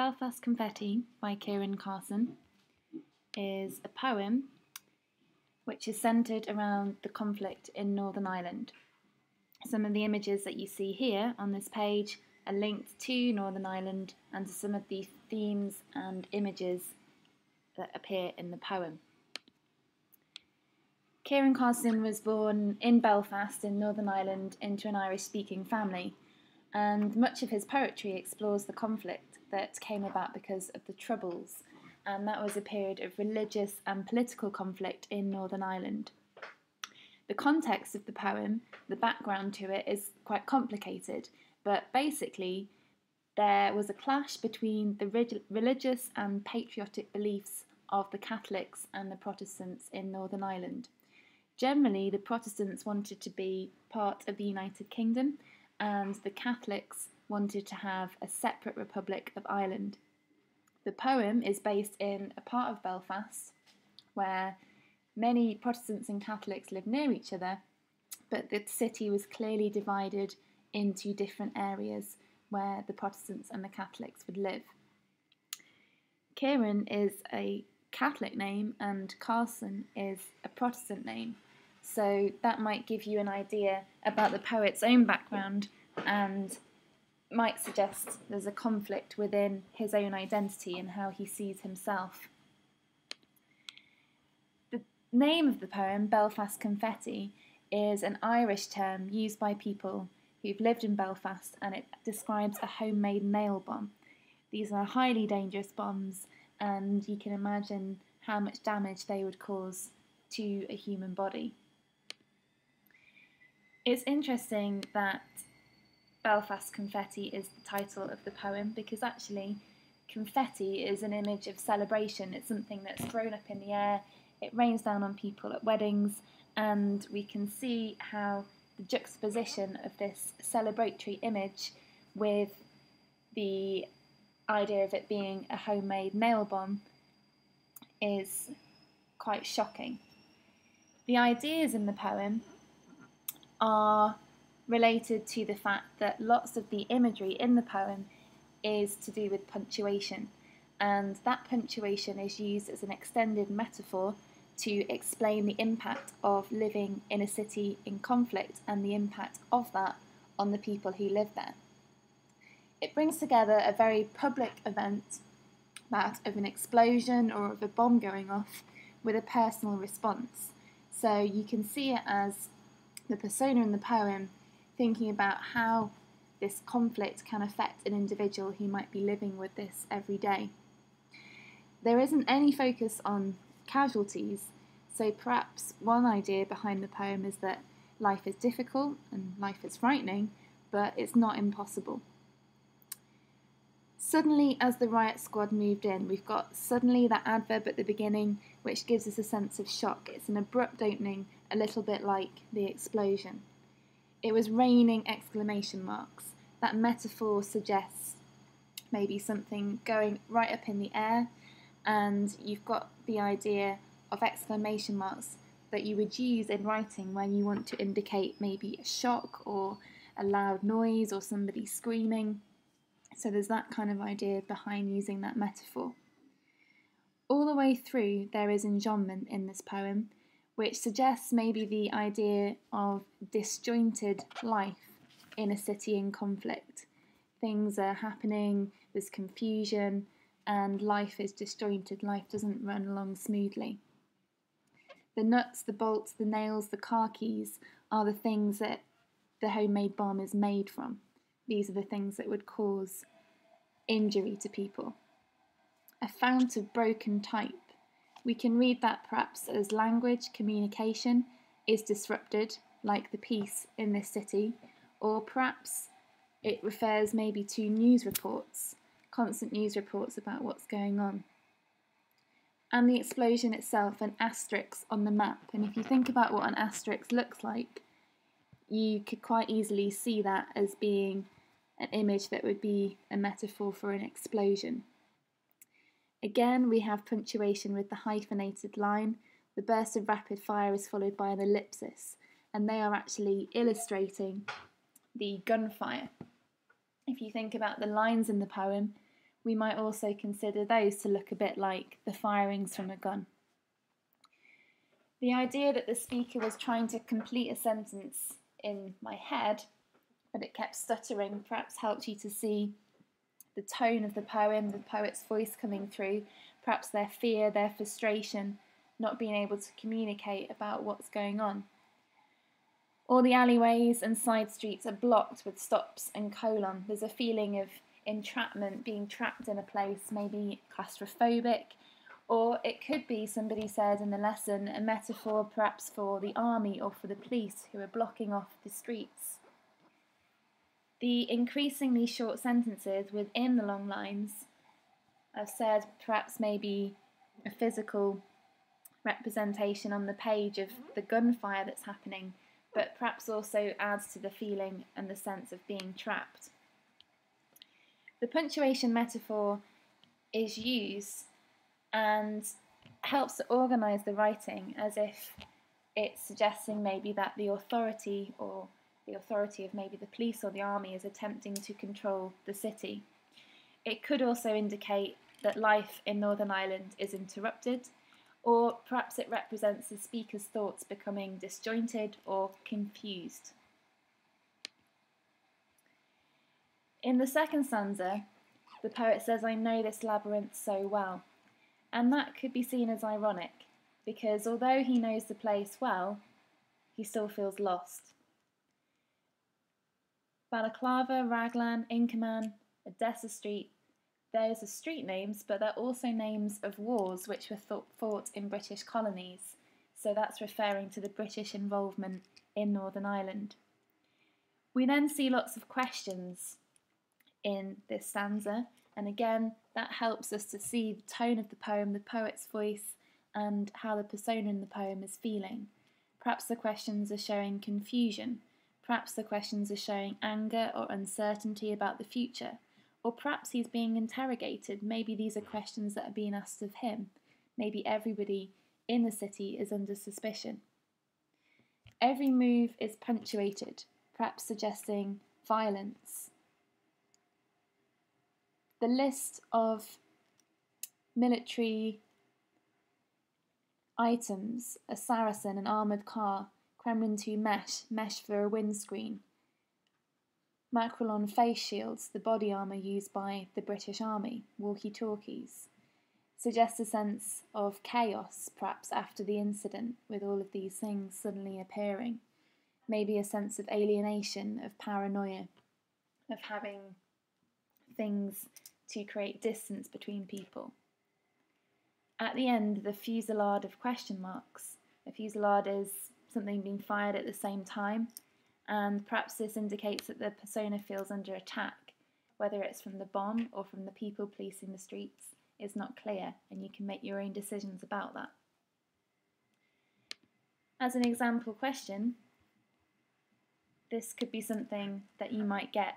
Belfast Confetti by Ciaran Carson is a poem which is centred around the conflict in Northern Ireland. Some of the images that you see here on this page are linked to Northern Ireland and to some of the themes and images that appear in the poem. Ciaran Carson was born in Belfast in Northern Ireland into an Irish speaking family, and much of his poetry explores the conflict that came about because of the Troubles, and that was a period of religious and political conflict in Northern Ireland. The context of the poem, the background to it, is quite complicated, but basically, there was a clash between the religious and patriotic beliefs of the Catholics and the Protestants in Northern Ireland. Generally, the Protestants wanted to be part of the United Kingdom, and the Catholics wanted to have a separate Republic of Ireland. The poem is based in a part of Belfast where many Protestants and Catholics live near each other, but the city was clearly divided into different areas where the Protestants and the Catholics would live. Ciaran is a Catholic name and Carson is a Protestant name. So that might give you an idea about the poet's own background and might suggest there's a conflict within his own identity and how he sees himself. The name of the poem, Belfast Confetti, is an Irish term used by people who've lived in Belfast and it describes a homemade nail bomb. These are highly dangerous bombs, and you can imagine how much damage they would cause to a human body. It's interesting that Belfast Confetti is the title of the poem because actually confetti is an image of celebration. It's something that's thrown up in the air, it rains down on people at weddings, and we can see how the juxtaposition of this celebratory image with the idea of it being a homemade nail bomb is quite shocking. The ideas in the poem are related to the fact that lots of the imagery in the poem is to do with punctuation, and that punctuation is used as an extended metaphor to explain the impact of living in a city in conflict and the impact of that on the people who live there. It brings together a very public event, that of an explosion or of a bomb going off, with a personal response. So you can see it as the persona in the poem thinking about how this conflict can affect an individual who might be living with this every day. There isn't any focus on casualties, so perhaps one idea behind the poem is that life is difficult and life is frightening, but it's not impossible. Suddenly, as the riot squad moved in, we've got suddenly that adverb at the beginning which gives us a sense of shock. It's an abrupt opening a little bit like the explosion. It was raining exclamation marks. That metaphor suggests maybe something going right up in the air, and you've got the idea of exclamation marks that you would use in writing when you want to indicate maybe a shock or a loud noise or somebody screaming. So there's that kind of idea behind using that metaphor. All the way through, there is enjambment in this poem, which suggests maybe the idea of disjointed life in a city in conflict. Things are happening, there's confusion, and life is disjointed, life doesn't run along smoothly. The nuts, the bolts, the nails, the car keys are the things that the homemade bomb is made from. These are the things that would cause injury to people. A fount of broken type we can read that perhaps as language communication is disrupted, like the peace in this city, or perhaps it refers maybe to news reports, constant news reports about what's going on. And the explosion itself, an asterisk on the map. And if you think about what an asterisk looks like, you could quite easily see that as being an image that would be a metaphor for an explosion. Again, we have punctuation with the hyphenated line. The burst of rapid fire is followed by an ellipsis, and they are actually illustrating the gunfire. If you think about the lines in the poem, we might also consider those to look a bit like the firings from a gun. The idea that the speaker was trying to complete a sentence in my head, but it kept stuttering, perhaps helped you to see the tone of the poem, the poet's voice coming through, perhaps their fear, their frustration, not being able to communicate about what's going on. All the alleyways and side streets are blocked with stops and colon. There's a feeling of entrapment, being trapped in a place, maybe claustrophobic, or it could be, somebody said in the lesson, a metaphor perhaps for the army or for the police who are blocking off the streets. The increasingly short sentences within the long lines, I've said perhaps maybe a physical representation on the page of the gunfire that's happening, but perhaps also adds to the feeling and the sense of being trapped. The punctuation metaphor is used and helps to organise the writing as if it's suggesting maybe that the authority or the authority of maybe the police or the army is attempting to control the city. It could also indicate that life in Northern Ireland is interrupted, or perhaps it represents the speaker's thoughts becoming disjointed or confused. In the second stanza, the poet says, I know this labyrinth so well. And that could be seen as ironic, because although he knows the place well, he still feels lost. Balaclava, Raglan, Inkerman, Odessa Street, those are street names, but they're also names of wars which were fought in British colonies, so that's referring to the British involvement in Northern Ireland. We then see lots of questions in this stanza, and again, that helps us to see the tone of the poem, the poet's voice, and how the persona in the poem is feeling. Perhaps the questions are showing confusion, perhaps the questions are showing anger or uncertainty about the future, or perhaps he's being interrogated. Maybe these are questions that are being asked of him. Maybe everybody in the city is under suspicion. Every move is punctuated, perhaps suggesting violence, the list of military items a Saracen, an armoured car, Kremlin 2 mesh, mesh for a windscreen, Makrolon face shields, the body armour used by the British Army, walkie talkies, suggest a sense of chaos, perhaps after the incident, with all of these things suddenly appearing. Maybe a sense of alienation, of paranoia, of having things to create distance between people. At the end, the fusillade of question marks. A fusillade is something being fired at the same time, and perhaps this indicates that the persona feels under attack, whether it's from the bomb or from the people policing the streets is not clear, and you can make your own decisions about that. As an example question, this could be something that you might get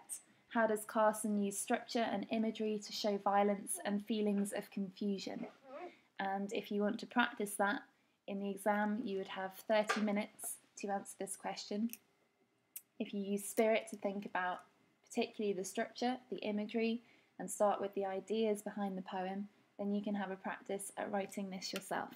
how does Carson use structure and imagery to show violence and feelings of confusion? And if you want to practice that in the exam, you would have 30 minutes to answer this question. If you use spirit to think about particularly the structure, the imagery, and start with the ideas behind the poem, then you can have a practice at writing this yourself.